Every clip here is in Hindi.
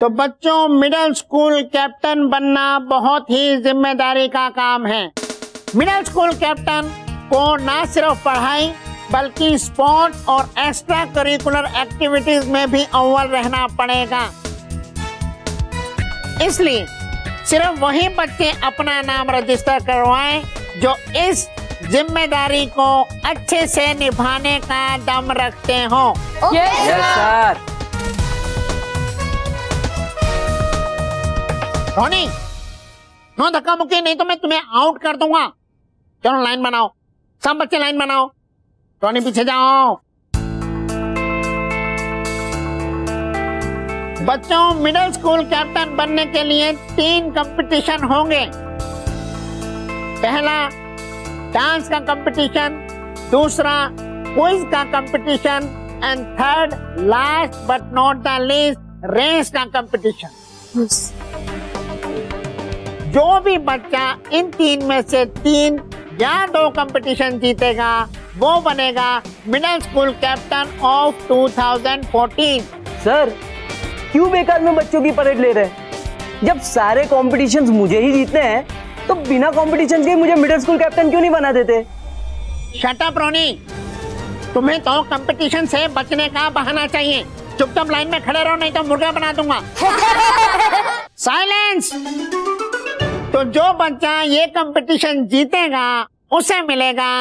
तो बच्चों मिडिल स्कूल कैप्टन बनना बहुत ही ज़िम्मेदारी का काम है। मिडिल स्कूल कैप्टन को ना सिर्फ़ पढ़ाई बल्कि स्पोर्ट और एक्स्ट्रा करिकुलर एक्टिविटीज़ में भी अव्वल रहना पड़ेगा। इसलिए सिर्फ़ वही बच्चे अपना नाम रजिस्टर करवाएँ जो इस ज़िम्मेदारी को अच्छे से निभाने का दम रखते हो। यस सर रोनी नो धक्का मुक्की, नहीं तो मैं तुम्हें आउट कर दूँगा। चलो लाइन बनाओ। सब बच्चे लाइन बनाओ। टोनी पीछे जाओ। बच्चों मिडिल स्कूल कैप्टन बनने के लिए तीन कंपटीशन होंगे। पहला डांस का कंपटीशन दूसरा क्विज का competition and third last but not the least race का कंपटीशन जो भी बच्चा इन तीन में से तीन या दो कंपटीशन जीतेगा वो बनेगा middle school captain of 2014 sir क्यों बेकार में बच्चों की परेड ले रहे हैं? जब सारे कॉम्पिटिशन्स मुझे ही जीतने हैं तो बिना कॉम्पिटिशन के मुझे मिडिल स्कूल कैप्टन क्यों नहीं बना देते? शटअप रोनी तुम्हें तो कंपटीशन से बचने का बहाना चाहिए। चुपचाप लाइन में खड़े रहो नहीं तो मुर्गा बना दूँगा। साइलेंस तो जो बच्चा ये कंपटीशन जीतेगा उसे मिलेगा।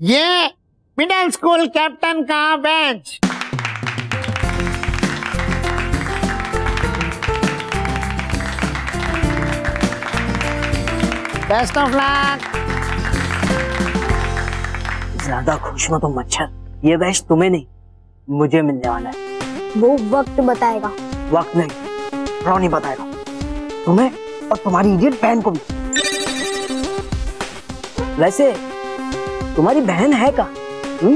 ये मिडिल स्कूल कैप्टन का बैच बेस्ट ऑफ़ लक ज़्यादा खुश मत हो मच्छर। ये बैच तुम्हें नहीं मुझे मिलने वाला है। वो वक्त बताएगा। वक्त नहीं रॉनी बताएगा। तुम्हें और तुम्हारी इडियट बहन को भी। वैसे, तुम्हारी बहन है का? हुँ?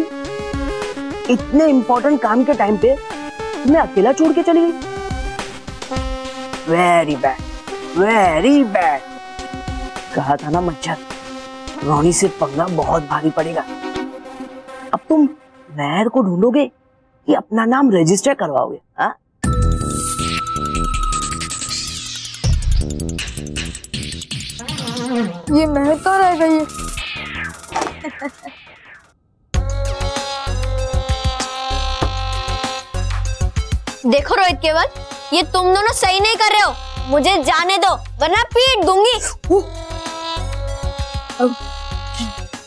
इतने इम्पोर्टेंट काम के टाइम पे तुम्हें अकेला छोड़ के चली गई? वेरी बैड वेरी बैड कहा था ना मच्छर रोनी से पंगा बहुत भारी पड़ेगा। अब तुम नहर को ढूंढोगे कि अपना नाम रजिस्टर करवाओगे हाँ? ये मैं तो रह गई? देखो रोहित केवल ये तुम दोनों सही नहीं कर रहे हो। मुझे जाने दो वरना पीट दूँगी।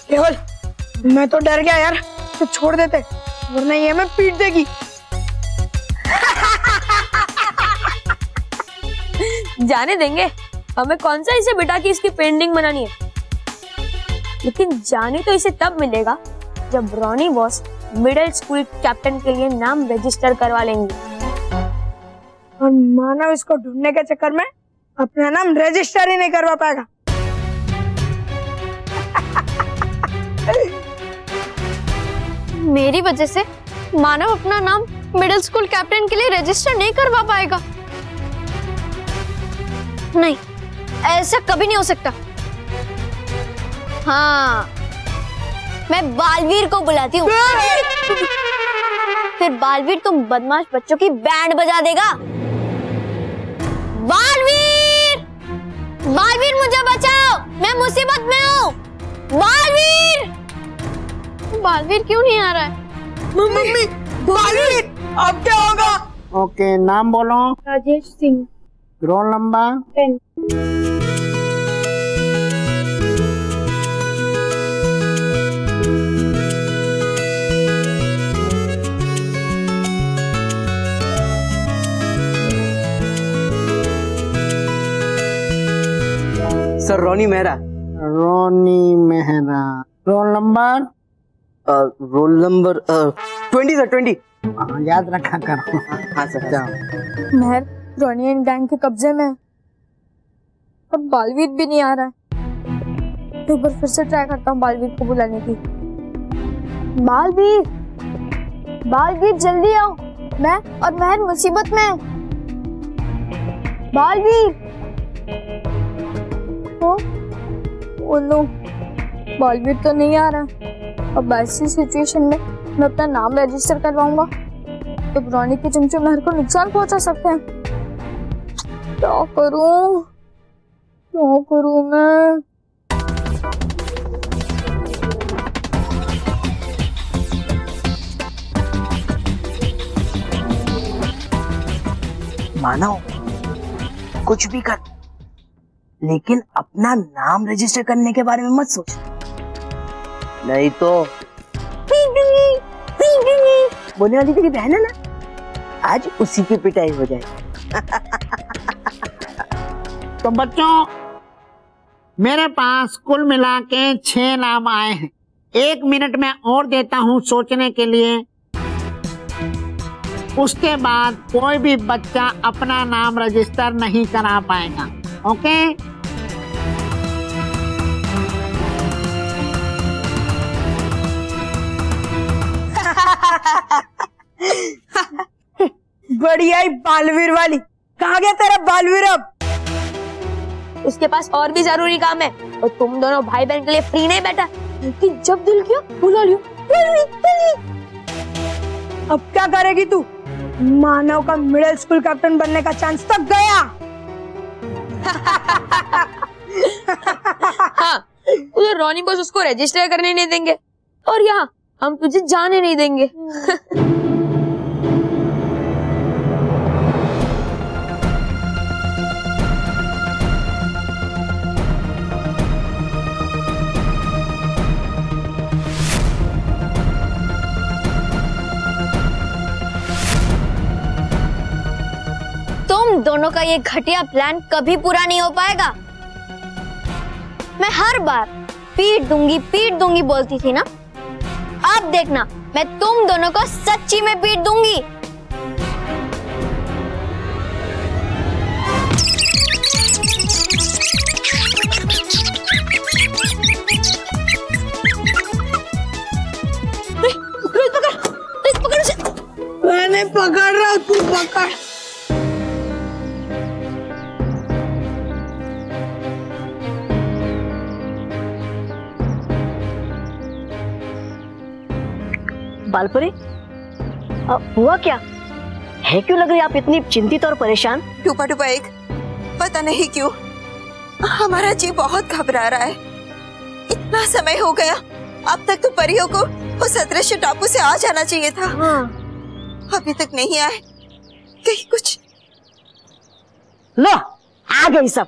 केवल मैं तो डर गया यार तो छोड़ देते वरना ये मैं पीट देगी। जाने देंगे। हमें कौन सा इसे बिठा के इसकी पेंटिंग बनानी है? लेकिन जाने तो इसे तब मिलेगा जब Ronnie boss middle school captain के लिए नाम रजिस्टर करवा लेंगे। और मानव इसको ढूँढने के चक्कर में अपना नाम रजिस्टर ही नहीं करवा पाएगा। मेरी वजह से मानव अपना नाम मिडिल स्कूल कैप्टन के लिए रजिस्टर नहीं करवा पाएगा। नहीं ऐसा कभी नहीं हो सकता। हाँ मैं बालवीर को बुलाती हूँ। फिर बालवीर तुम बदमाश बच्चों की बैंड बजा देगा। बालवीर! बालवीर मुझे बचाओ। मैं मुसीबत में हूँ। बालवीर! बालवीर क्यों नहीं आ रहा है? मम्मी बालवीर अब क्या होगा? ओके नाम बोलो। Rajesh Singh. Roll number sir Ronnie Mehra Ronnie Mehra roll number roll number twenty sir twenty हाँ, याद रखा करो। हाँ सर जाओ महर रोनी एंड गैंग के कब्जे में अब बालवीर भी नहीं आ रहा है। तो बार फिर से ट्राई करता हूँ बालवीर को बुलाने की। बालवीर! बालवीर जल्दी आओ। मैं और महर मुसीबत में। बालवीर! ओ, नो बालवीर तो नहीं आ रहा। अब ऐसी सिचुएशन में मैं अपना नाम रजिस्टर करवाऊँगा। तो रोनी के चमचे मेहर को नुकसान पहुँचा सकते हैं। क्या करूँ? क्या करूँ मैं? मानो कुछ भी कर, लेकिन अपना नाम रजिस्टर करने के बारे में मत सोच। नहीं तो बोलने वाली तेरी बहन है ना? आज उसी की पिटाई हो जाए तो बच्चों, मेरे पास कुल मिला के छह नाम आए हैं। एक मिनट में और देता हूँ सोचने के लिए। उसके बाद कोई भी बच्चा अपना नाम रजिस्टर नहीं करा पाएगा, ओके? बढ़िया ही बालवीर वाली। कहा गया तेरा बालवीर अब? उसके पास और भी ज़रूरी काम है। और तुम दोनों भाई बहन के लिए फ्री नहीं बैठा। कि जब दिल किया बुला लियो। अब क्या करेगी तू? मानव का मिडिल स्कूल कैप्टन बनने का चांस तक गया। हाँ उधर रोनी बॉस उसको रजिस्टर करने नहीं देंगे। और यहाँ हम तुझे जाने नहीं देंगे। दोनों का ये घटिया प्लान कभी पूरा नहीं हो पाएगा। मैं हर बार पीट दूँगी पीट दूँगी बोलती थी ना। अब देखना, मैं तुम दोनों को सच्ची में पीट दूँगी। पकड़ रहा, तू पकड़। बालपुरी? अ, हुआ क्या? है क्यों लग रही आप इतनी चिंतित और परेशान? टूपा टूपा एक पता नहीं क्यों। हमारा जी बहुत घबरा रहा है। इतना समय हो गया अब तक तो परियों को उस अदृश्य टापू से आ जाना चाहिए था। हाँ। अभी तक नहीं आए। कहीं कुछ लो आ गई सब।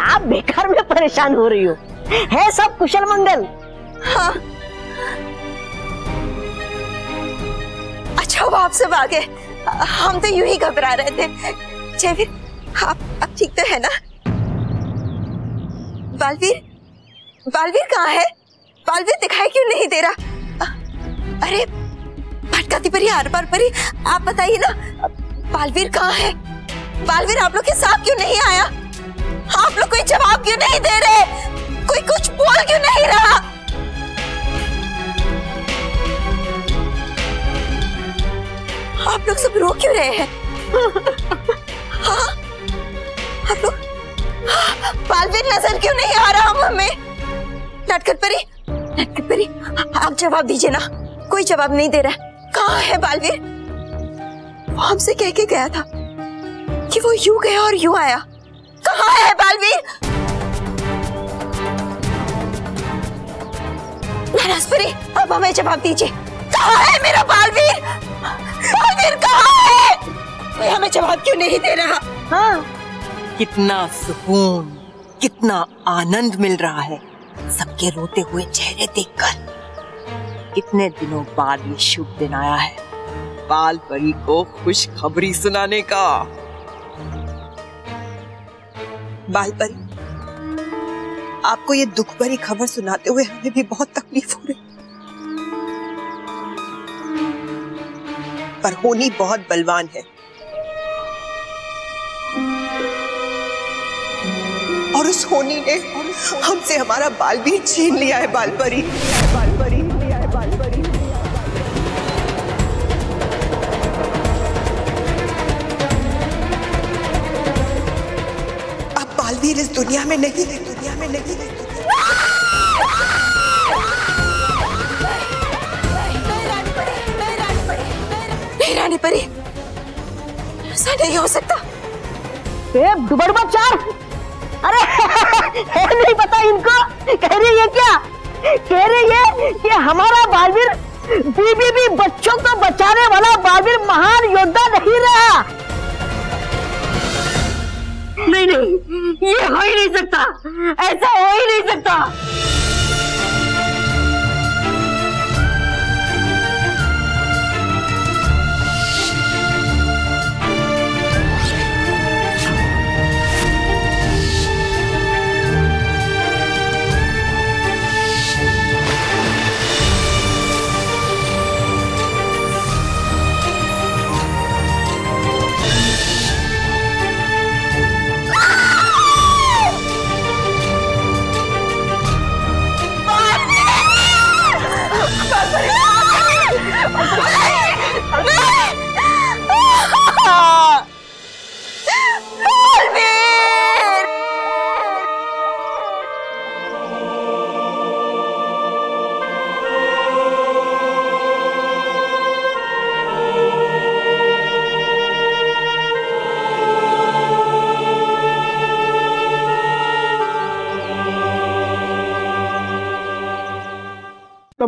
आप बेकार में परेशान हो रही हो। है सब कुशल मंगल। हाँ। अच्छा वो आप सब आ हम तो यूँ ही घबरा रहे थे। जयवीर, आप अब ठीक तो है ना? बालवीर बालवीर कहाँ है? बालवीर दिखाई क्यों नहीं दे रहा? अरे, भटकाती परी आर पार परी आप बताइए ना, बालवीर कहाँ है? बालवीर आप लोग के साथ क्यों नहीं आया? आप लोग कोई जवाब क्यों नहीं दे रहे? कोई कुछ बोल क्यों नहीं रहा? आप लोग सब रो क्यों रहे हैं? हाँ? आप लोग, बालवीर नज़र क्यों नहीं आ रहा हमें नटखट परी नटखट परी, आप जवाब दीजिए ना। कोई जवाब नहीं दे रहा। कहाँ है बालवीर? वो हमसे कह के गया था कि वो यूँ गया और यूँ आया। कहाँ है बालवीर? नाराजपरी अब हमें जवाब दीजिए कहाँ है मेरा बालवीर? बालवीर कहाँ है? कोई हमें जवाब क्यों नहीं दे रहा? हाँ। कितना सुकून कितना आनंद मिल रहा है सबके रोते हुए चेहरे देखकर। कितने दिनों बाद ये शुभ दिन आया है। बाल परी को खुशखबरी सुनाने का। बाल परी आपको ये दुख भरी खबर सुनाते हुए हमें भी बहुत तकलीफ़ हो रही पर होनी बहुत बलवान है। और उस होनी ने हमसे हमारा बाल भी छीन लिया है बाल परी दिल इस दुनिया में नहीं है दुनिया में नहीं। है ऐसा नहीं हो सकता। चार अरे नहीं पता इनको। कह रही है क्या? कह रही है कि हमारा बालवीर बीबीबी बच्चों को बचाने वाला बालवीर महान योद्धा नहीं रहा। नहीं नहीं ये हो ही नहीं सकता। ऐसा हो ही नहीं सकता।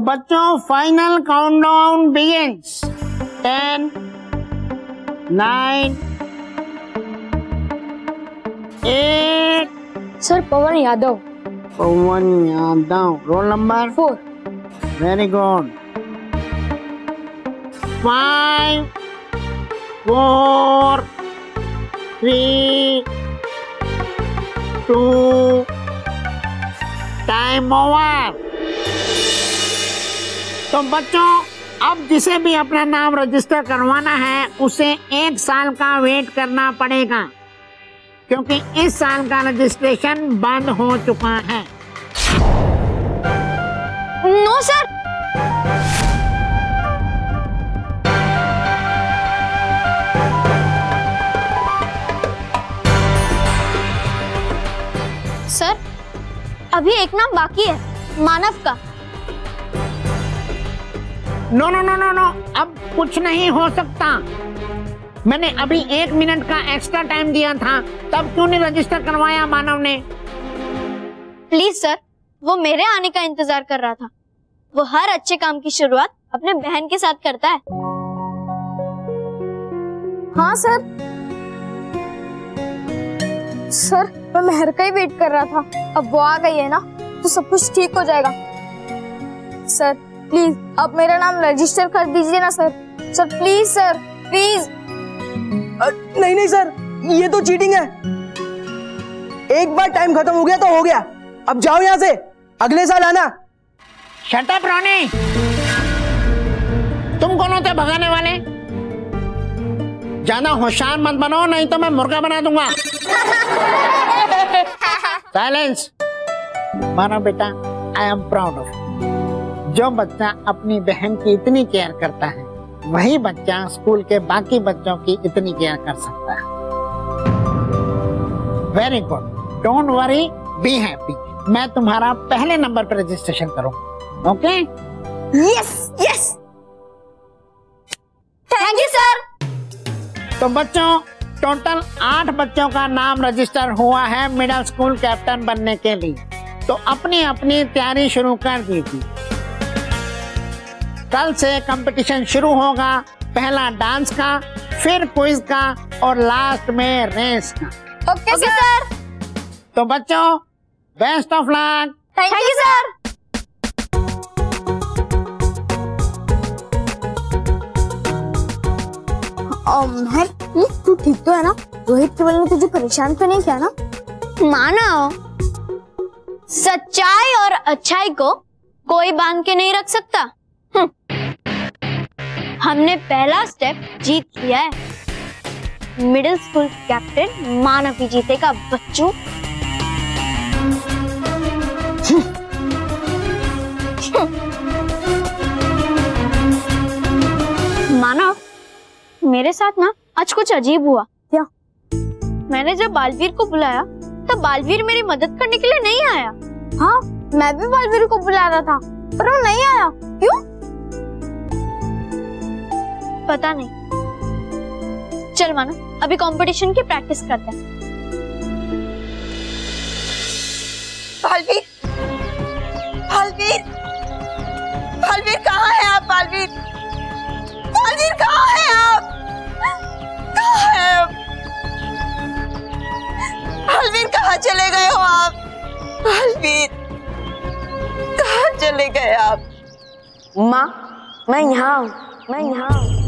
बच्चों final countdown begins ten nine eight sir Pavan Yadav Pavan Yadav roll number four very good five four three two time over तो बच्चों, अब जिसे भी अपना नाम रजिस्टर करवाना है, उसे एक साल का वेट करना पड़ेगा, क्योंकि इस साल का रजिस्ट्रेशन बंद हो चुका है। नो सर सर अभी एक नाम बाकी है, मानव का। No no no no no अब कुछ नहीं हो सकता। मैंने अभी एक मिनट का एक्स्ट्रा टाइम दिया था। तब क्यों नहीं रजिस्टर करवाया मानव ने? प्लीज़ सर वो मेरे आने का इंतज़ार कर रहा था। वो हर अच्छे काम की शुरुआत अपने बहन के साथ करता है। हाँ सर। सर मैं मेहर का ही वेट कर रहा था। अब वो आ गई है ना तो सब कुछ ठीक हो जाएगा। सर प्लीज़ अब मेरा नाम रजिस्टर कर दीजिए ना sir sir please sir please uh, नहीं नहीं सर ये तो चीटिंग है. एक बार टाइम खत्म हो गया तो हो गया. अब जाओ यहाँ से. अगले साल आना. शट अप रोनी तुम कौन होते भगाने वाले? ज़्यादा होशियार मत बनो नहीं तो मैं मुर्गा बना दूँगा. साइलेंस मानो बेटा. आई एम प्राउड ऑफ़ जो बच्चा अपनी बहन की इतनी केयर करता है वही बच्चा स्कूल के बाकी बच्चों की इतनी केयर कर सकता है। Very good don't worry be happy मैं तुम्हारा पहले नंबर पर रजिस्ट्रेशन करूँगा okay yes yes thank you sir तो बच्चों टोटल आठ बच्चों का नाम रजिस्टर हुआ है मिडिल स्कूल कैप्टन बनने के लिए। तो अपनी अपनी तैयारी शुरू कर दीजिए। कल से कंपटीशन शुरू होगा पहला डांस का फिर क्विज का और लास्ट में रेस का। ओके okay, सर तो बच्चों best of luck thank you sir महर तू ठीक तो है ना? रोहित केवल ने तुझे परेशान तो नहीं किया ना? मानो सच्चाई और अच्छाई को कोई बाँध के नहीं रख सकता। हमने पहला स्टेप जीत लिया है। मिडिल स्कूल कैप्टन मानव ही जीतेगा बच्चों। मानव मेरे साथ ना आज कुछ अजीब हुआ। क्या? मैंने जब बालवीर को बुलाया, तब बालवीर मेरी मदद करने के लिए नहीं आया। हाँ मैं भी बालवीर को बुला रहा था, पर वो नहीं आया। क्यों? पता नहीं। चल माना अभी कंपटीशन की प्रैक्टिस करते हैं। बालवीर बालवीर बालवीर कहाँ है आप बालवीर बालवीर कहाँ है आप? कहाँ है आप? बालवीर कहाँ चले गए हो आप? बालवीर कहाँ चले गए आप? माँ मैं यहाँ हूँ मैं यहाँ हूँ।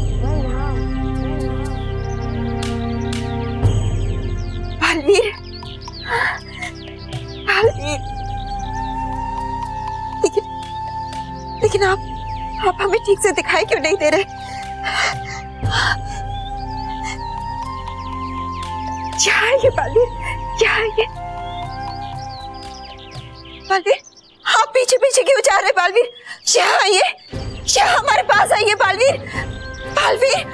बालवीर बालवीर लेकिन लेकिन आप आप हमें ठीक से दिखाई क्यों नहीं दे रहे? क्या है ये बालवीर क्या है ये बालवीर आप पीछे पीछे क्यों जा रहे बालवीर यहाँ आइए। यहाँ हमारे पास आइए बालवीर बालवीर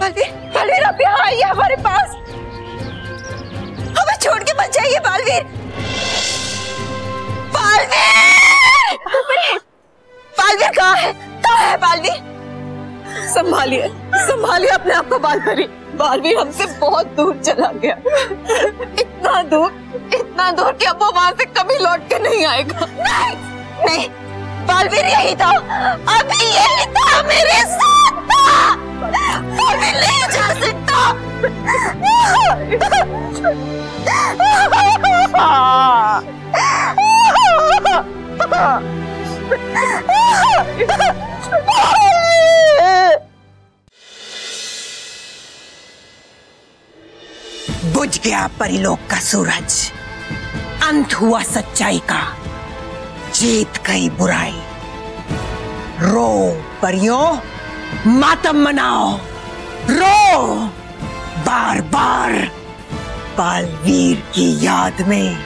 बालवीर बालवीर आप यहाँ आइए हमारे पास। संभालिए संभालिए अपने आप को बाल बालवीर बालवीर हमसे बहुत दूर चला गया। इतना दूर इतना दूर कि अब वो वहाँ से कभी लौट के नहीं आएगा। नहीं नहीं बालवीर यही था। अभी यही था मेरे साथ था। बालवीर नहीं जा सकता। बुझ गया परिलोक का सूरज। अंत हुआ सच्चाई का। जीत गई बुराई। रो परियों, मातम मनाओ। रो! बार बार बालवीर की याद में।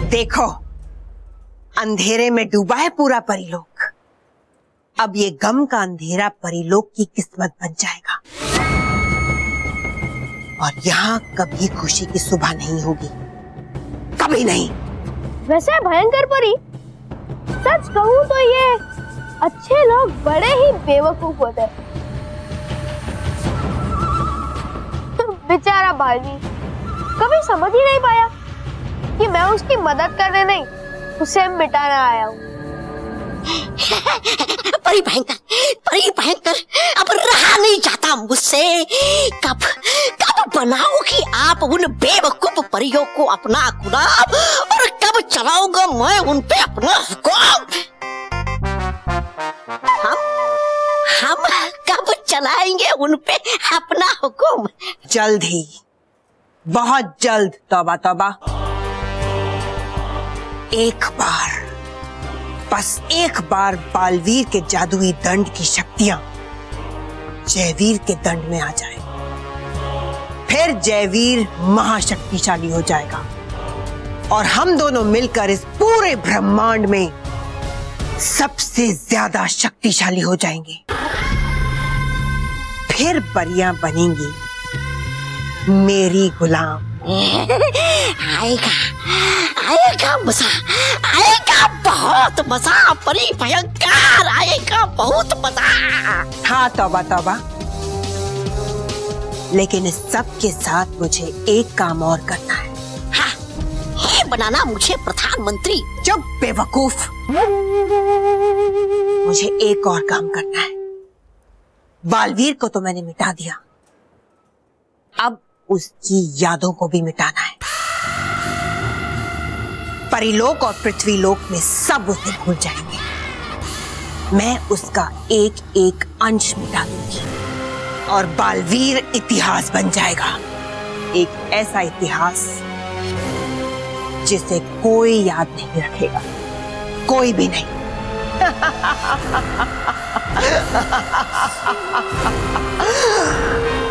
देखो अंधेरे में डूबा है पूरा परिलोक। अब ये गम का अंधेरा परिलोक की किस्मत बन जाएगा। और यहाँ कभी खुशी की सुबह नहीं होगी। कभी नहीं। वैसे भयंकर परी। सच कहूँ तो ये अच्छे लोग बड़े ही बेवकूफ़ होते हैं। बेचारा भाई कभी समझ ही नहीं पाया कि मैं उसकी मदद करने नहीं उसे मिटाने आया हूँ। परी भयंकर परी भयंकर। अब रहा नहीं जाता मुझसे। कब कब बनाओगी आप उन बेवकूफ़ परियों को अपना गुलाम? और कब चलाऊँगा मैं उन पे अपना हुक्म? हम हम कब चलाएँगे उन पे अपना हुक्म? जल्द ही। बहुत जल्द तौबा तौबा एक बार। बस एक बार बालवीर के जादुई दंड की शक्तियाँ जयवीर के दंड में आ जाए। फिर जयवीर महाशक्तिशाली हो जाएगा। और हम दोनों मिलकर इस पूरे ब्रह्मांड में सबसे ज़्यादा शक्तिशाली हो जाएँगे। फिर परियाँ बनेंगी मेरी गुलाम। आएगा आएगा मज़ा आएगा बहुत मज़ा परी भयंकर आएगा बहुत मज़ा। हाँ तौबा तौबा। लेकिन इस सब के साथ मुझे एक काम और करना है हाँ बनाना मुझे प्रधानमंत्री। चुप बेवकूफ़। मुझे एक और काम करना है। बालवीर को तो मैंने मिटा दिया। अब उसकी यादों को भी मिटाना है। परिलोक और पृथ्वीलोक में सब उसे भूल जाएँगे। मैं उसका एक एक अंश मिटा दूँगी और बालवीर इतिहास बन जाएगा। एक ऐसा इतिहास जिसे कोई याद नहीं रखेगा। कोई भी नहीं।